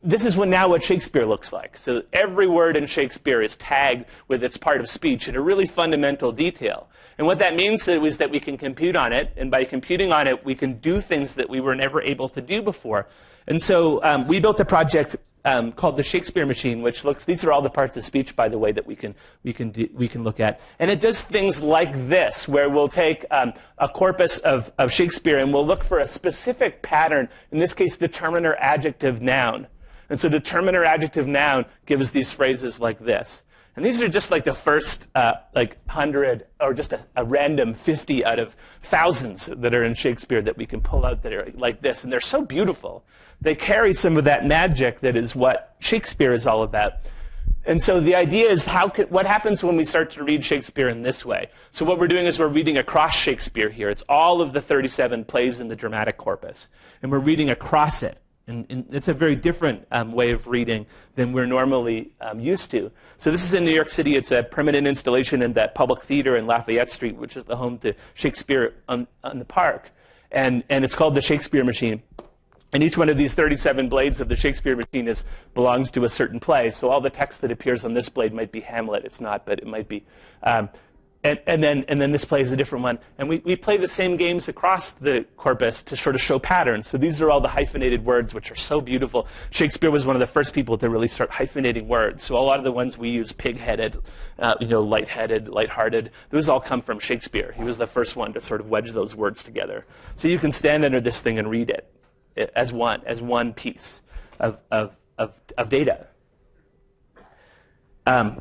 This is what now what Shakespeare looks like. So every word in Shakespeare is tagged with its part of speech in a really fundamental detail. And what that means is that we can compute on it, and by computing on it, we can do things that we were never able to do before. And so um, we built a project um, called the Shakespeare Machine, which looks. These are all the parts of speech, by the way, that we can we can do, we can look at, and it does things like this, where we'll take um, a corpus of, of Shakespeare and we'll look for a specific pattern. In this case, determiner, adjective, noun. And so, determiner, adjective, noun gives these phrases like this. And these are just like the first uh, like hundred or just a, a, random 50 out of thousands that are in Shakespeare that we can pull out that are like this. And they're so beautiful. They carry some of that magic that is what Shakespeare is all about. And so the idea is how can, what happens when we start to read Shakespeare in this way? So what we're doing is we're reading across Shakespeare here. It's all of the 37 plays in the dramatic corpus. And we're reading across it. And, and it's a very different um, way of reading than we're normally um, used to. So this is in New York City. It's a permanent installation in that public theater in Lafayette Street, which is the home to Shakespeare on, on the Park. and, and it's called the Shakespeare Machine. And each one of these 37 blades of the Shakespeare machine is, belongs to a certain play. So all the text that appears on this blade might be Hamlet. It's not, but it might be. Um, and, and, then, and then this play is a different one. And we, we play the same games across the corpus to sort of show patterns. So these are all the hyphenated words, which are so beautiful. Shakespeare was one of the first people to really start hyphenating words. So a lot of the ones we use, pig-headed, uh, you know, light-headed, light-hearted, those all come from Shakespeare. He was the first one to sort of wedge those words together. So you can stand under this thing and read it as one, as one piece of, of, of, of data. Um,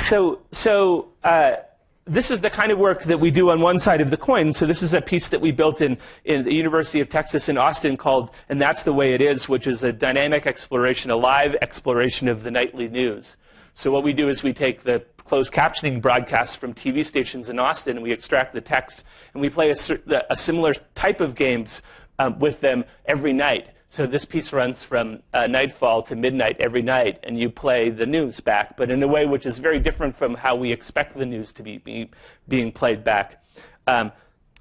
so, so uh, this is the kind of work that we do on one side of the coin. So this is a piece that we built in, in the University of Texas in Austin called And That's the Way It Is, which is a dynamic exploration, a live exploration of the nightly news. So what we do is we take the closed captioning broadcasts from TV stations in Austin, and we extract the text, and we play a, a similar type of games um, with them every night. So this piece runs from uh, nightfall to midnight every night, and you play the news back, but in a way which is very different from how we expect the news to be, be being played back. Um,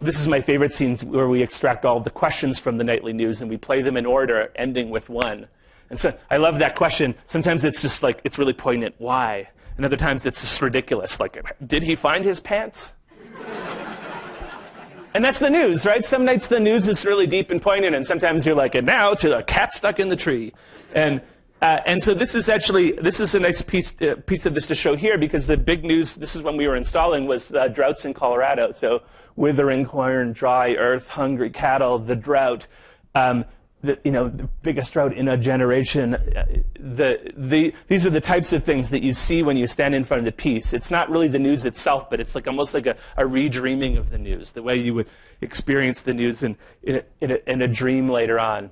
this is my favorite scenes where we extract all the questions from the nightly news and we play them in order, ending with one. And so I love that question. Sometimes it's just like, it's really poignant. Why? And other times it's just ridiculous. Like, did he find his pants? (laughs) And that's the news, right? Some nights the news is really deep and poignant, and sometimes you're like, and now to a cat stuck in the tree. And, uh, and so this is actually, this is a nice piece, uh, piece of this to show here because the big news, this is when we were installing, was uh, droughts in Colorado. So withering corn, dry earth, hungry cattle, the drought. Um, the, you know, the biggest drought in a generation. The, the, these are the types of things that you see when you stand in front of the piece. It's not really the news itself, but it's like almost like a, a redreaming of the news, the way you would experience the news in, in, a, in, a, in a dream later on.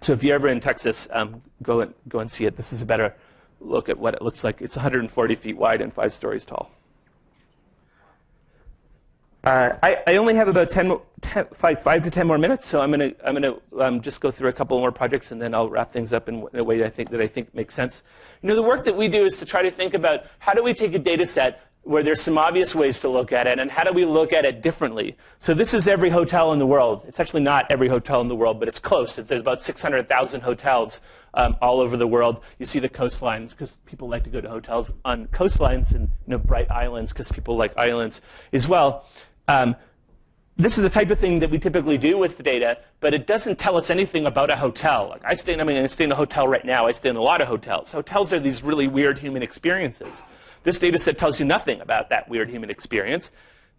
So if you're ever in Texas, um, go, and, go and see it. This is a better look at what it looks like. It's 140 feet wide and five stories tall. Uh, I, I, only have about 10, 10 five, five, to 10 more minutes, so I'm going to I'm gonna, um, just go through a couple more projects and then I'll wrap things up in, in a way that I, think, that I think makes sense. You know, the work that we do is to try to think about how do we take a data set where there's some obvious ways to look at it, and how do we look at it differently? So this is every hotel in the world. It's actually not every hotel in the world, but it's close. There's about 600,000 hotels um, all over the world. You see the coastlines because people like to go to hotels on coastlines and you know, bright islands because people like islands as well. Um, this is the type of thing that we typically do with the data, but it doesn't tell us anything about a hotel. Like I stay, I mean, I stay in a hotel right now. I stay in a lot of hotels. Hotels are these really weird human experiences. This data set tells you nothing about that weird human experience,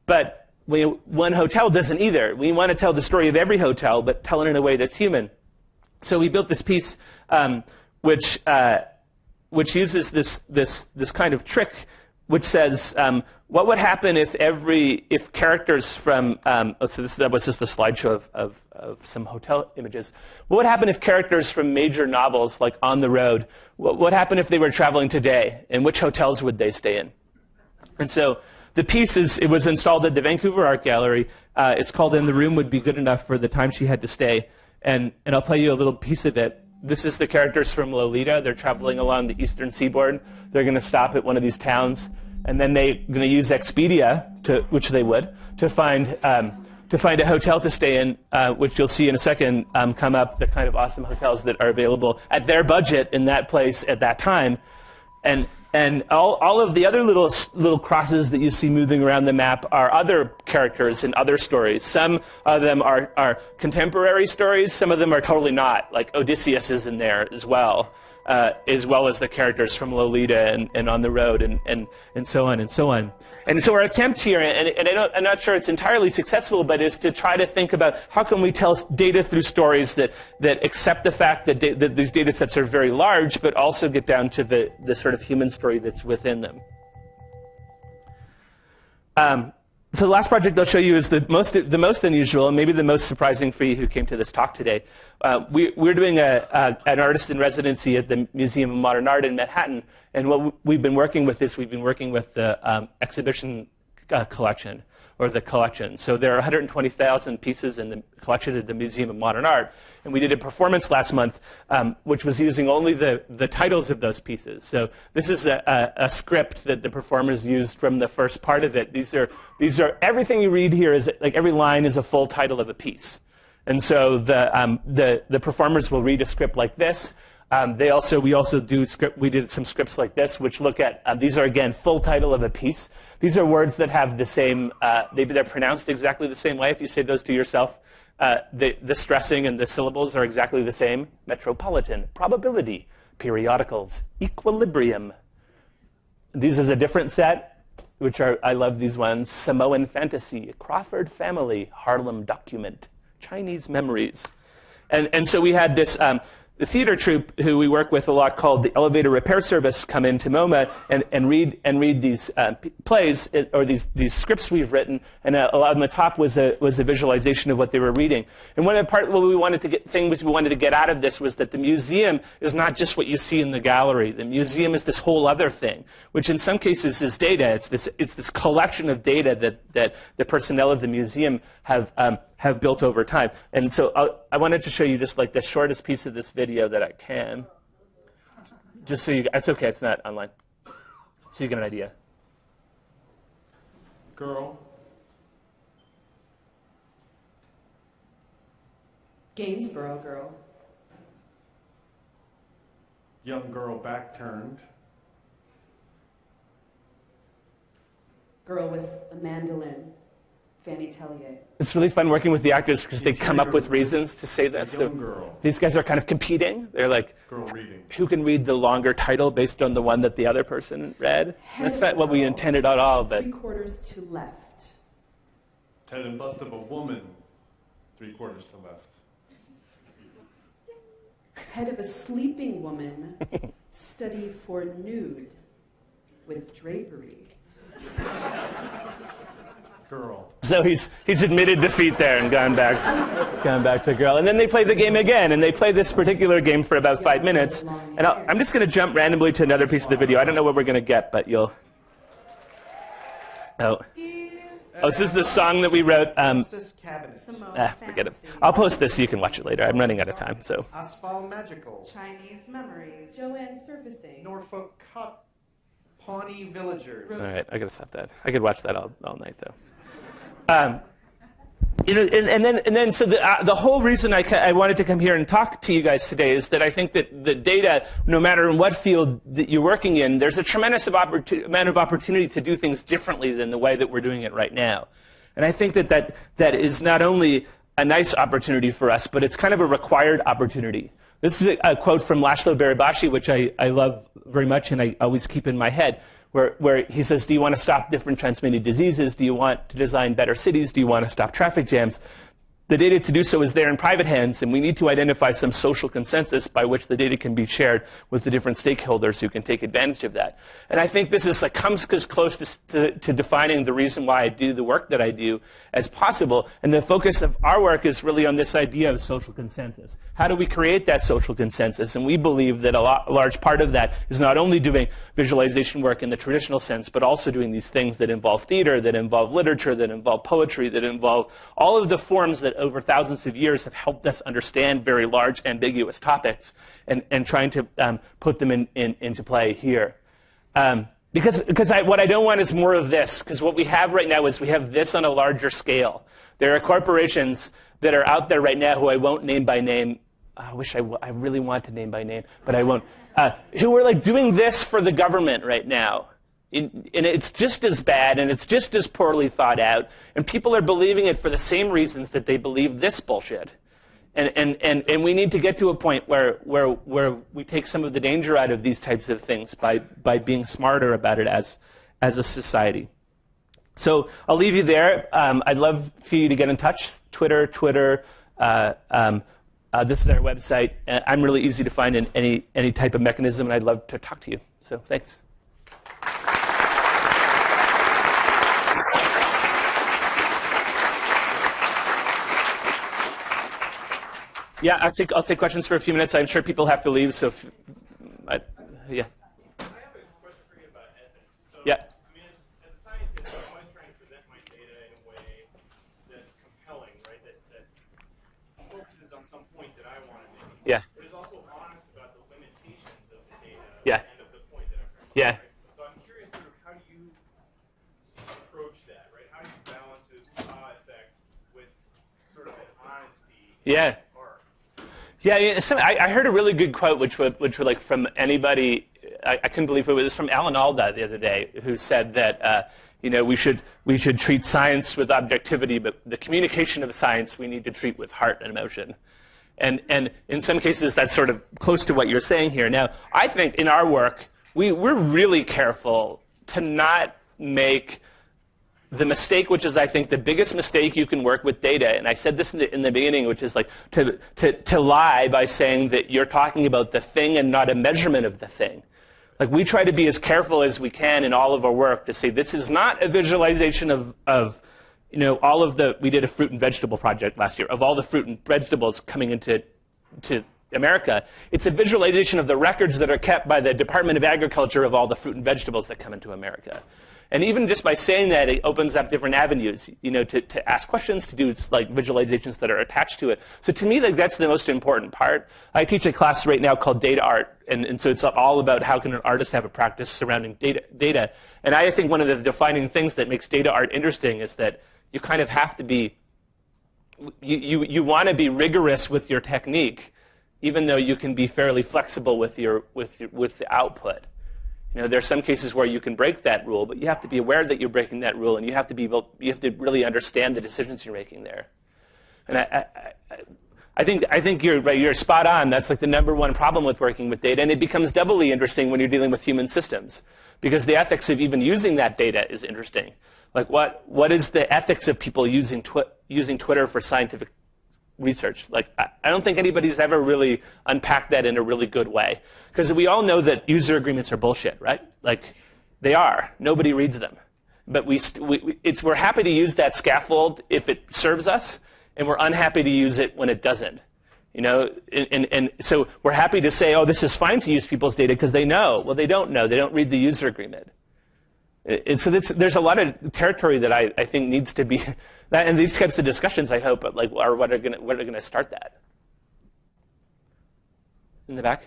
but we, one hotel doesn't either. We want to tell the story of every hotel, but tell it in a way that's human. So we built this piece um, which, uh, which uses this, this, this kind of trick which says, um, what would happen if every, if characters from, um, so this that was just a slideshow of, of, of, some hotel images. What would happen if characters from major novels, like On the Road, what would happen if they were traveling today, and which hotels would they stay in? And so the piece is, it was installed at the Vancouver Art Gallery. Uh, it's called "And the Room Would Be Good Enough for the Time She Had to Stay. And, and I'll play you a little piece of it. This is the characters from Lolita. They're traveling along the eastern seaboard. They're going to stop at one of these towns, and then they're going to use Expedia, to, which they would, to find um, to find a hotel to stay in, uh, which you'll see in a second um, come up. The kind of awesome hotels that are available at their budget in that place at that time, and and all, all of the other little little crosses that you see moving around the map are other characters and other stories. Some of them are, are contemporary stories. Some of them are totally not. Like Odysseus is in there as well uh, as well as the characters from Lolita and, and On the Road and, and, and so on and so on. And so our attempt here, and, and I am not sure it's entirely successful, but is to try to think about how can we tell data through stories that, that accept the fact that, da- that these data sets are very large, but also get down to the, the sort of human story that's within them. Um, so the last project I'll show you is the most, the most unusual and maybe the most surprising for you who came to this talk today. Uh, we, are doing a, a, an artist in residency at the Museum of Modern Art in Manhattan, and what we've been working with is we've been working with the um, exhibition uh, collection, or the collection. So there are 120,000 pieces in the collection at the Museum of Modern Art. And we did a performance last month, um, which was using only the, the titles of those pieces. So this is a, a, a, script that the performers used from the first part of it. These are, these are everything you read here is like every line is a full title of a piece. And so the, um, the, the performers will read a script like this. Um, they also, we also do script, we did some scripts like this, which look at, uh, these are again, full title of a piece. These are words that have the same, uh, they, they're pronounced exactly the same way if you say those to yourself. Uh, the, the stressing and the syllables are exactly the same. Metropolitan, probability, periodicals, equilibrium. These is a different set, which are, I love these ones. Samoan fantasy, Crawford family, Harlem document, Chinese memories. And, and so we had this, um, the theater troupe who we work with a lot called the Elevator Repair Service come into MoMA and, and read and read these uh, plays uh, or these, these scripts we've written. And uh, on the top was a, was a visualization of what they were reading. And one of the part what we wanted to get things we wanted to get out of this was that the museum is not just what you see in the gallery. The museum is this whole other thing, which in some cases is data. It's this it's this collection of data that that the personnel of the museum have um, have built over time. And so I'll, uh, i wanted to show you just like the shortest piece of this video that I can. Just so you, it's okay, it's not online. So you get an idea. Girl. Gainsborough girl. Young girl back turned. Girl with a mandolin. Fanny Tellier. It's really fun working with the actors because they come up with reasons to say that. So these guys are kind of competing. They're like, who can read the longer title based on the one that the other person read? That's not what we intended at all. But three quarters to left. Head and bust of a woman, three quarters to left. Head of a sleeping woman, study for nude with drapery (laughs) girl. So he's he's admitted defeat there and gone back gone back to girl. And then they play the game again, and they play this particular game for about five minutes. And i am just going to jump randomly to another piece of the video. I don't know what we're going to get, but you'll. Oh. Oh, this is the song that we wrote. Um, ah, forget it. I'll post this so you can watch it later. I'm running out of time, so. Asphalt Magical. Chinese Memories. Joanne Surfacing. Norfolk Cut. Pawnee Villagers. All right, I gotta stop that. I could watch that all, all night, though. Um, you know, and, and, then, and then, so the, uh, the whole reason I, I wanted to come here and talk to you guys today is that I think that the data, no matter in what field that you're working in, there's a tremendous amount of opportunity to do things differently than the way that we're doing it right now. And I think that that, that is not only a nice opportunity for us, but it's kind of a required opportunity. This is a, a quote from Laszlo Barabási, which I, I love very much and I always keep in my head where, where he says, Do you want to stop different transmitted diseases? Do you want to design better cities? Do you want to stop traffic jams? The data to do so is there in private hands, and we need to identify some social consensus by which the data can be shared with the different stakeholders who can take advantage of that. And I think this is like, comes as close to, to, to defining the reason why I do the work that I do as possible. And the focus of our work is really on this idea of social consensus. How do we create that social consensus? And we believe that a, lot, a large part of that is not only doing visualization work in the traditional sense, but also doing these things that involve theater, that involve literature, that involve poetry, that involve all of the forms that over thousands of years have helped us understand very large, ambiguous topics and, and trying to um, put them in, in, into play here. Um, because because I, what I don't want is more of this, because what we have right now is we have this on a larger scale. There are corporations that are out there right now who I won't name by name. I wish I, w- I really want to name by name, but I won't. Uh, who are like doing this for the government right now and it's just as bad and it's just as poorly thought out. And people are believing it for the same reasons that they believe this bullshit. And, and, and, and we need to get to a point where, where, where we take some of the danger out of these types of things by, by being smarter about it as, as a society. So I'll leave you there. Um, I'd love for you to get in touch. Twitter, Twitter. Uh, um, uh, this is our website. I'm really easy to find in any, any type of mechanism, and I'd love to talk to you. So thanks. Yeah, I'll take, I'll take questions for a few minutes. I'm sure people have to leave, so if, I, yeah. I have a question for you about ethics. So, yeah. i mean, as a scientist, i'm always trying to present my data in a way that's compelling, right? That, focuses on some point that I want to make. Yeah. About the limitations of the data yeah. and of the point that I'm yeah. Yeah. Yeah, some, I, I heard a really good quote, which was, which were like from anybody. I, I couldn't believe it was from Alan Alda the other day, who said that uh, you know we should we should treat science with objectivity, but the communication of science we need to treat with heart and emotion. And and in some cases that's sort of close to what you're saying here. Now, I think in our work we we're really careful to not make the mistake, which is I think the biggest mistake you can work with data, and I said this in the, in the beginning, which is like to, to, to lie by saying that you're talking about the thing and not a measurement of the thing. Like we try to be as careful as we can in all of our work to say this is not a visualization of, of you know, all of the, we did a fruit and vegetable project last year, of all the fruit and vegetables coming into to America. It's a visualization of the records that are kept by the Department of Agriculture of all the fruit and vegetables that come into America. And even just by saying that, it opens up different avenues, you know, to, to ask questions, to do like visualizations that are attached to it. So to me, like that's the most important part. I teach a class right now called data art, and, and so it's all about how can an artist have a practice surrounding data, data. And I think one of the defining things that makes data art interesting is that you kind of have to be, you, you, you want to be rigorous with your technique, even though you can be fairly flexible with your, with, with the output. You know, there are some cases where you can break that rule, but you have to be aware that you're breaking that rule, and you have to be able, you have to really understand the decisions you're making there. And I, I, I think I think you're you're spot on. That's like the number one problem with working with data, and it becomes doubly interesting when you're dealing with human systems, because the ethics of even using that data is interesting. Like what what is the ethics of people using twi- using Twitter for scientific research. Like, I don't think anybody's ever really unpacked that in a really good way. Because we all know that user agreements are bullshit, right? Like, they are. Nobody reads them. But we, we- it's, we're happy to use that scaffold if it serves us, and we're unhappy to use it when it doesn't. You know, and, and, and so we're happy to say, oh, this is fine to use people's data because they know. Well, they don't know. They don't read the user agreement. And so that's, there's a lot of territory that I, I think needs to be, (laughs) that, and these types of discussions, I hope, like, are what are going to what are going to start that. In the back.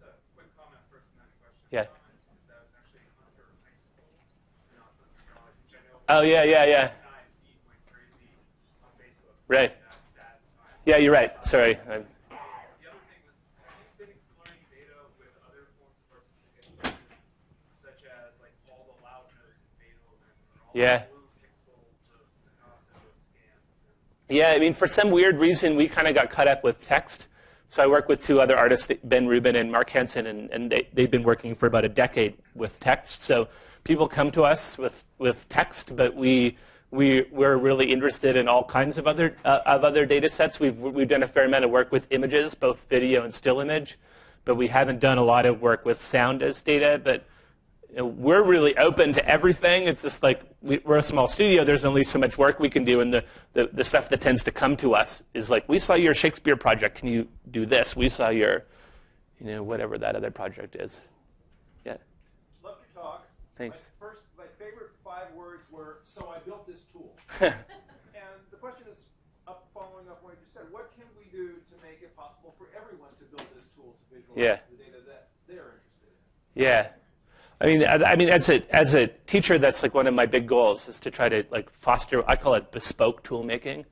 Just a quick comment first and then a question. Yeah. Comments, because that was actually under high school, not the college, which I know Oh yeah, yeah, yeah. nine feet went crazy on Facebook. Right. That sad time. Yeah, you're right. Sorry. I'm, The other thing was, have you been exploring data with other forms of artistic expression, such as like all the loud notes in Beethoven or all Yeah. Yeah, I mean, for some weird reason, we kind of got caught up with text. So I work with two other artists, Ben Rubin and Mark Hansen, and, and they, they've been working for about a decade with text. So people come to us with, with text, but we, we, we're really interested in all kinds of other, uh, of other data sets. We've, we've done a fair amount of work with images, both video and still image, but we haven't done a lot of work with sound as data. But you know, we're really open to everything. It's just like we, we're a small studio. There's only so much work we can do, and the, the, the stuff that tends to come to us is like, we saw your Shakespeare project. Can you do this? We saw your, you know, whatever that other project is. Yeah. Love your talk. Thanks. My first, my favorite five words were, "So I built this tool." (laughs) and the question is, up following up what you just said, what can we do to make it possible for everyone to build this tool to visualize Yeah. the data that they're interested in? Yeah. I mean, I, I mean, as a as a teacher, that's like one of my big goals is to try to like foster. I call it bespoke tool making.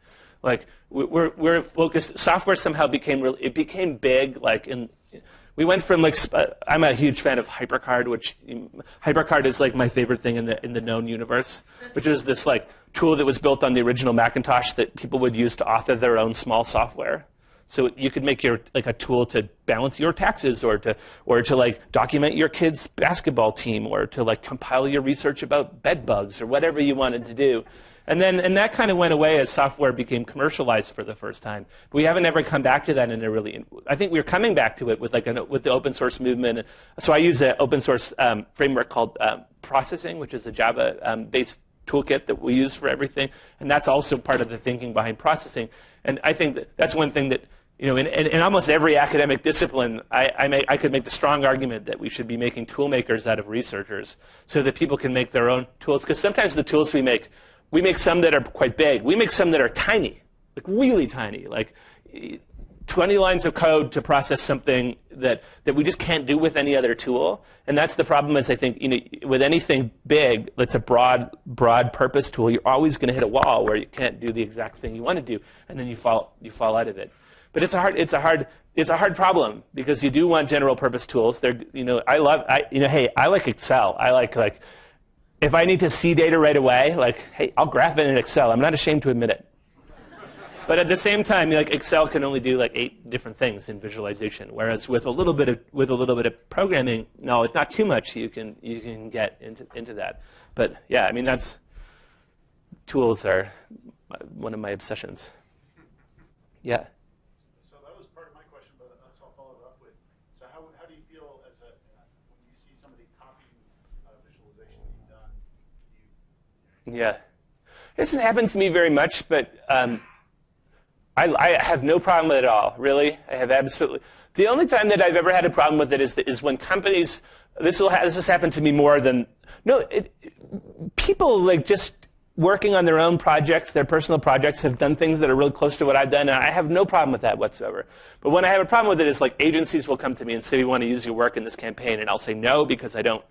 Like we- we're we're focused. Software somehow became really it became big. Like in we went from like uh, I'm a huge fan of HyperCard, which HyperCard is like my favorite thing in the in the known universe, which is this like tool that was built on the original Macintosh that people would use to author their own small software. So you could make your like a tool to balance your taxes, or to or to like document your kid's basketball team, or to like compile your research about bed bugs, or whatever you wanted to do. And then and that kind of went away as software became commercialized for the first time. But we haven't ever come back to that in a really. I think we're coming back to it with like an, with the open source movement. So I use an open source um, framework called um, Processing, which is a Java um, based toolkit that we use for everything, and that's also part of the thinking behind processing. And I think that that's one thing that you know, in, in, in almost every academic discipline, I, I, I could make the strong argument that we should be making tool makers out of researchers so that people can make their own tools. Because sometimes the tools we make, we make some that are quite big. We make some that are tiny, like really tiny. Like eh, 20 lines of code to process something that, that we just can't do with any other tool. And that's the problem is I think you know, with anything big that's a broad, broad purpose tool, you're always going to hit a wall where you can't do the exact thing you want to do, and then you fall, you fall out of it. But it's a hard, it's a hard, it's a hard problem because you do want general purpose tools. They're, you know, I love, I, you know, hey, I like Excel. I like like, if I need to see data right away, like, hey, I'll graph it in Excel. I'm not ashamed to admit it. But at the same time, like Excel can only do like eight different things in visualization, whereas with a little bit of with a little bit of programming knowledge, not too much, you can you can get into into that. But yeah, I mean that's tools are one of my obsessions. Yeah. So that was part of my question, but that's I'll follow it up with. So how, how do you feel as a, when you see somebody copying a visualization that you've done? You, Yeah. It doesn't happen to me very much, but um, I, I have no problem with it at all, really. I have absolutely. The only time that I've ever had a problem with it is, is when companies, this, will ha- this has happened to me more than, no, it, people like just working on their own projects, their personal projects, have done things that are really close to what I've done, and I have no problem with that whatsoever. But when I have a problem with it is like agencies will come to me and say, we want to use your work in this campaign, and I'll say no because I don't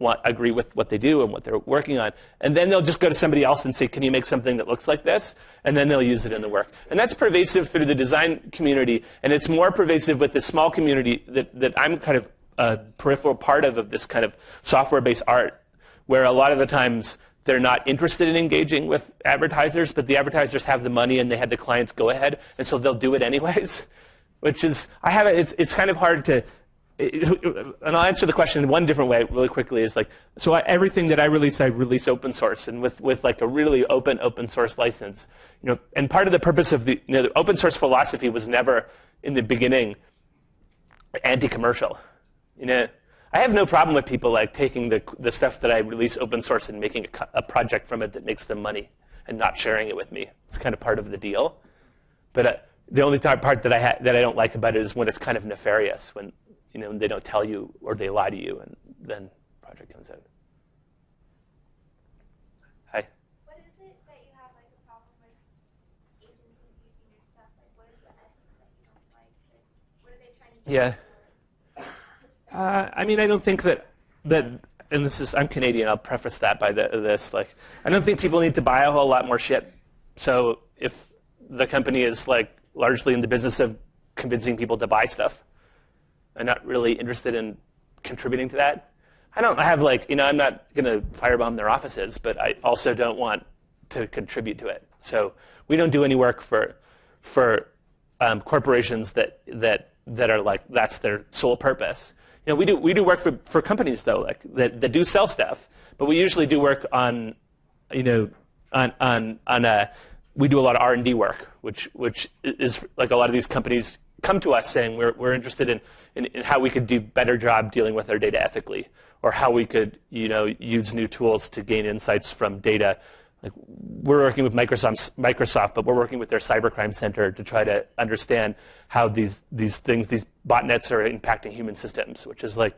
want, agree with what they do and what they're working on. And then they'll just go to somebody else and say, can you make something that looks like this? And then they'll use it in the work. And that's pervasive through the design community, and it's more pervasive with the small community that, that I'm kind of a peripheral part of, of this kind of software-based art, where a lot of the times they're not interested in engaging with advertisers, but the advertisers have the money and they have the clients go ahead, and so they'll do it anyways. (laughs) Which is, I have it, it's, it's kind of hard to, and I'll answer the question in one different way really quickly is like, so I, everything that I release, I release open source and with, with like a really open, open source license. You know, and part of the purpose of the, you know, the open source philosophy was never in the beginning anti-commercial. You know, I have no problem with people like taking the, the stuff that I release open source and making a, a project from it that makes them money and not sharing it with me. It's kind of part of the deal. But uh, the only part that I, ha- that I don't like about it is when it's kind of nefarious, when you know, they don't tell you or they lie to you, and then project comes out. Hi. What is it that you have like a problem with agencies using your stuff? Like, what is the ethics that you don't like? Like, what are they trying to do? Yeah. Uh, I mean, I don't think that that, and this is I'm Canadian. I'll preface that by the, this. Like, I don't think people need to buy a whole lot more shit. So if the company is like largely in the business of convincing people to buy stuff, I'm not really interested in contributing to that, I don't I have like you know I'm not going to firebomb their offices, but I also don't want to contribute to it. So we don't do any work for for um, corporations that that that are like that's their sole purpose. You know, we do we do work for, for companies though, like that, that do sell stuff, but we usually do work on, you know, on on on a we do a lot of R and D work, which which is like a lot of these companies come to us saying we're we're interested in, in, in how we could do better job dealing with our data ethically, or how we could you know use new tools to gain insights from data. Like we're working with Microsoft, Microsoft, but we're working with their cybercrime center to try to understand how these these things, these botnets, are impacting human systems. Which is like,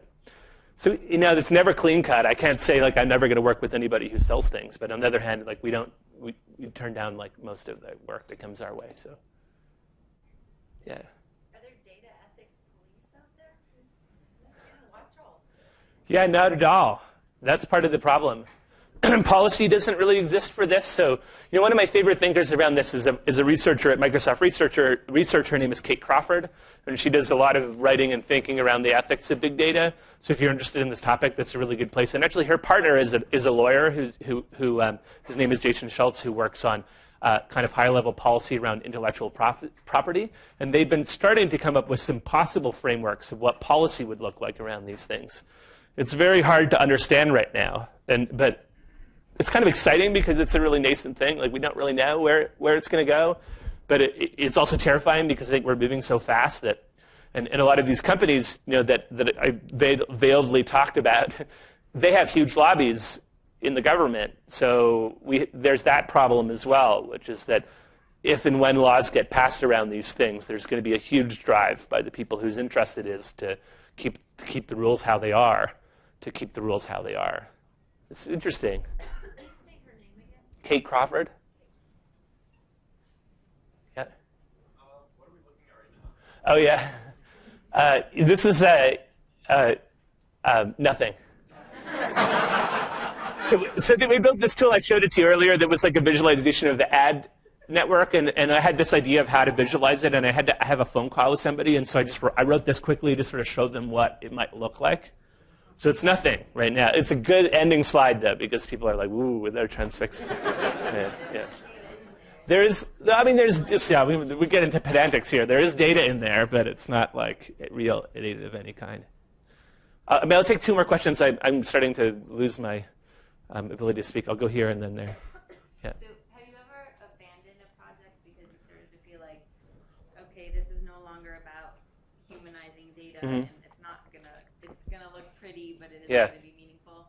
so you know, it's never clean cut. I can't say like I'm never going to work with anybody who sells things, but on the other hand, like we don't we, we turn down like most of the work that comes our way. So, yeah. Are there data ethics police out there? Who's, who's going to watch all of this? Yeah, not at all. That's part of the problem. (clears throat) Policy doesn't really exist for this. So, you know, one of my favorite thinkers around this is a, is a researcher at Microsoft Researcher. Research, her name is Kate Crawford, and she does a lot of writing and thinking around the ethics of big data. So, if you're interested in this topic, that's a really good place. And actually, her partner is a, is a lawyer who's, who, who um, his name is Jason Schultz, who works on uh, kind of high level policy around intellectual prof- property. And they've been starting to come up with some possible frameworks of what policy would look like around these things. It's very hard to understand right now, and, but it's kind of exciting because it's a really nascent thing. Like we don't really know where, where it's going to go, but it, it's also terrifying because I think we're moving so fast that, and, and a lot of these companies, you know, that, that I veil- veiledly talked about, (laughs) they have huge lobbies in the government. So we, there's that problem as well, which is that if and when laws get passed around these things, there's going to be a huge drive by the people whose interest it is to keep, to keep the rules how they are, to keep the rules how they are. It's interesting. Can you say her name again? Kate Crawford. Yeah. Uh, what are we looking at right now? Oh yeah. Uh, this is uh, uh, uh, nothing. (laughs) so, so we built this tool. I showed it to you earlier. That was like a visualization of the ad network, and, and I had this idea of how to visualize it, and I had to have a phone call with somebody, and so I just I wrote this quickly to sort of show them what it might look like. So it's nothing right now. It's a good ending slide though, because people are like, "Ooh, they're transfixed." (laughs) yeah, yeah. There is, I mean, there's just yeah. We, we get into pedantics here. There is data in there, but it's not like real data of any kind. Uh, I mean, I'll take two more questions. I, am starting to lose my um, ability to speak. I'll go here and then there. Yeah. So have you ever abandoned a project because you started to feel like, okay, this is no longer about humanizing data, mm-hmm. and it's not gonna, it's gonna look pretty, but it is yeah. gonna be meaningful.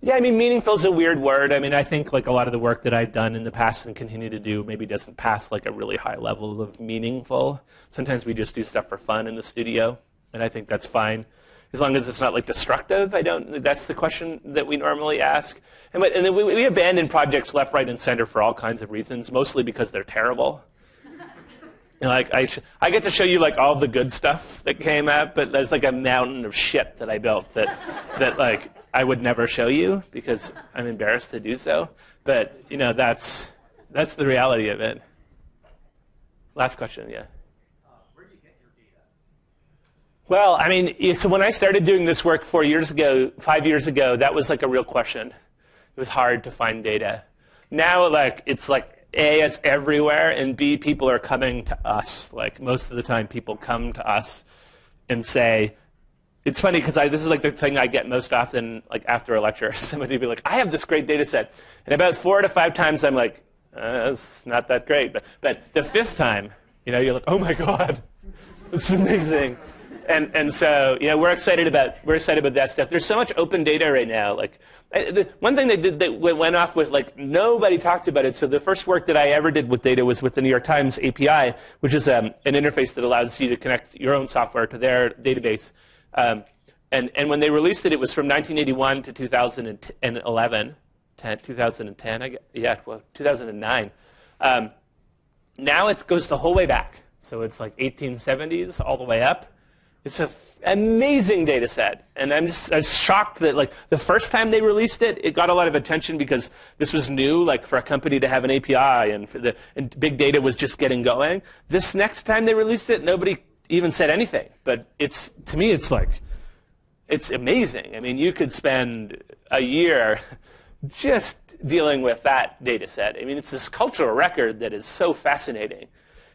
Yeah, I mean, meaningful is a weird word. I mean, I think like a lot of the work that I've done in the past and continue to do maybe doesn't pass like a really high level of meaningful. Sometimes we just do stuff for fun in the studio, and I think that's fine as long as it's not like destructive. I don't. That's the question that we normally ask. And, but, and then we, we abandon projects left, right, and center for all kinds of reasons, mostly because they're terrible. Like I, sh- I get to show you like all the good stuff that came up, but there's like a mountain of shit that I built that, that like I would never show you because I'm embarrassed to do so. But you know, that's that's the reality of it. Last question, yeah. Where do you get your data? Well, I mean, so when I started doing this work four years ago, five years ago, that was like a real question. It was hard to find data. Now, like, it's like, A, it's everywhere, and B, people are coming to us. Like, most of the time, people come to us and say, it's funny because this is like the thing I get most often, like after a lecture. (laughs) Somebody be like, I have this great data set. And about four to five times, I'm like, uh, it's not that great. But, but the fifth time, you know, you're like, oh my God, (laughs) it's amazing and and so you know we're excited about we're excited about that stuff. There's so much open data right now. Like the, one thing they did that went off with like nobody talked about it. So the first work that I ever did with data was with the New York Times API, which is um, an interface that allows you to connect your own software to their database. Um, and and when they released it, it was from 1981 to 2011, 10, 2010. I guess, yeah, well 2009. Um, now it goes the whole way back. So it's like 1870s all the way up. It's an amazing data set. And I'm just I was shocked that like the first time they released it, it got a lot of attention because this was new, like for a company to have an API and for the and big data was just getting going. This next time they released it, nobody even said anything. But it's to me it's like it's amazing. I mean, you could spend a year (laughs) just dealing with that data set. I mean, it's this cultural record that is so fascinating.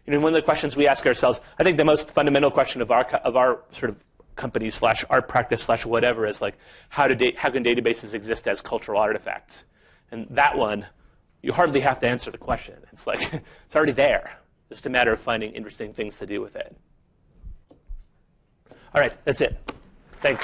You know, one of the questions we ask ourselves, I think the most fundamental question of our, of our sort of company slash art practice slash whatever is like, how, do da- how can databases exist as cultural artifacts? And that one, you hardly have to answer the question. It's like, (laughs) it's already there. It's just a matter of finding interesting things to do with it. All right, that's it. Thanks.